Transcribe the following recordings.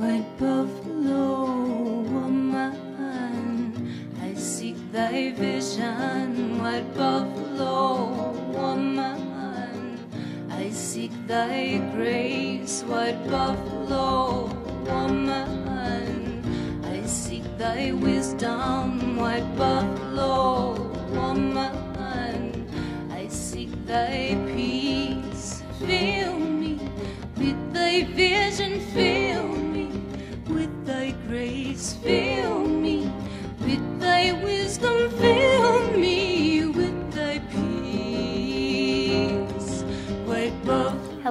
white buffalo woman. I seek thy vision, white buffalo woman. I seek thy grace, white buffalo woman. I seek thy wisdom, white buffalo woman. I seek thy peace, fill me with thy vision, fill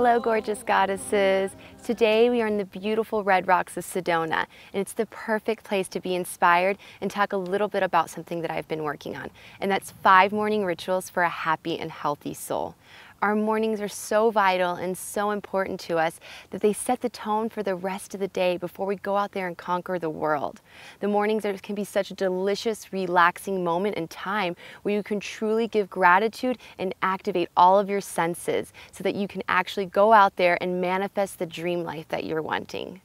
Hello, gorgeous goddesses. Today we are in the beautiful Red Rocks of Sedona, and it's the perfect place to be inspired and talk a little bit about something that I've been working on, and that's five morning rituals for a happy and healthy soul. Our mornings are so vital and so important to us that they set the tone for the rest of the day before we go out there and conquer the world. The mornings are, can be such a delicious, relaxing moment in time where you can truly give gratitude and activate all of your senses so that you can actually go out there and manifest the dream life that you're wanting.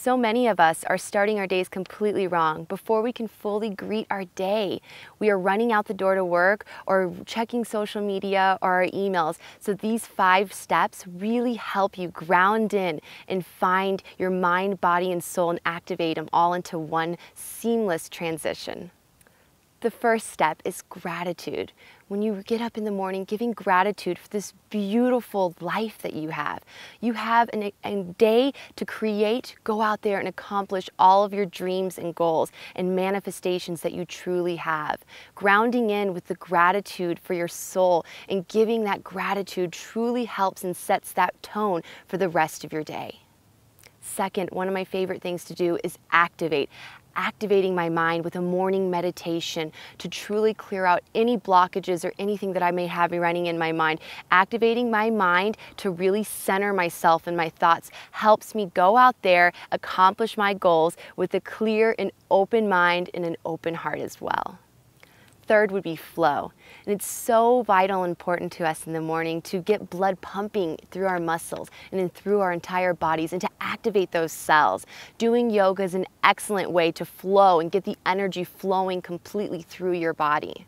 So many of us are starting our days completely wrong before we can fully greet our day. We are running out the door to work or checking social media or our emails. So these five steps really help you ground in and find your mind, body, and soul and activate them all into one seamless transition. The first step is gratitude. When you get up in the morning, giving gratitude for this beautiful life that you have. You have an, a day to create, go out there and accomplish all of your dreams and goals and manifestations that you truly have. Grounding in with the gratitude for your soul and giving that gratitude truly helps and sets that tone for the rest of your day. Second, one of my favorite things to do is activate activating my mind with a morning meditation to truly clear out any blockages or anything that I may have running in my mind. Activating my mind to really center myself and my thoughts helps me go out there, accomplish my goals with a clear and open mind and an open heart as well. Third would be flow. And it's so vital and important to us in the morning to get blood pumping through our muscles and then through our entire bodies and to activate those cells. Doing yoga is an excellent way to flow and get the energy flowing completely through your body.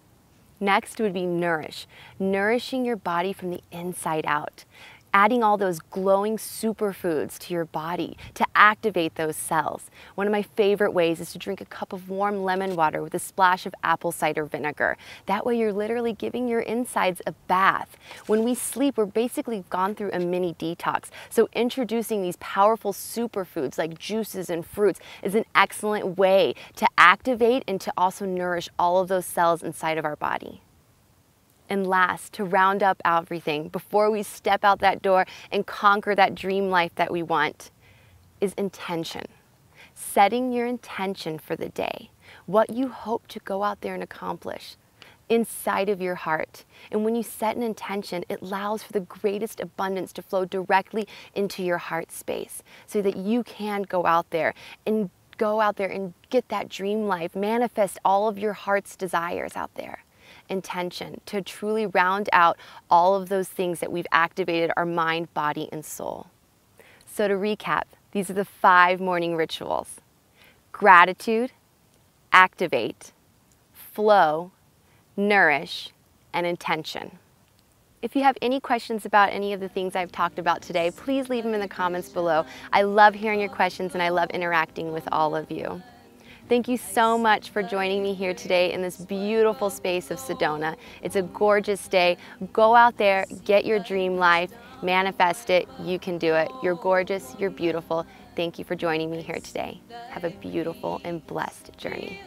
Next would be nourish, nourishing your body from the inside out adding all those glowing superfoods to your body to activate those cells. One of my favorite ways is to drink a cup of warm lemon water with a splash of apple cider vinegar. That way you're literally giving your insides a bath. When we sleep, we're basically gone through a mini detox. So introducing these powerful superfoods like juices and fruits is an excellent way to activate and to also nourish all of those cells inside of our body. And last, to round up everything before we step out that door and conquer that dream life that we want, is intention. Setting your intention for the day, what you hope to go out there and accomplish inside of your heart. And when you set an intention, it allows for the greatest abundance to flow directly into your heart space so that you can go out there and go out there and get that dream life, manifest all of your heart's desires out there intention to truly round out all of those things that we've activated our mind, body, and soul. So, to recap, these are the five morning rituals gratitude, activate, flow, nourish, and intention. If you have any questions about any of the things I've talked about today, please leave them in the comments below. I love hearing your questions and I love interacting with all of you. Thank you so much for joining me here today in this beautiful space of Sedona. It's a gorgeous day. Go out there, get your dream life, manifest it. You can do it. You're gorgeous, you're beautiful. Thank you for joining me here today. Have a beautiful and blessed journey.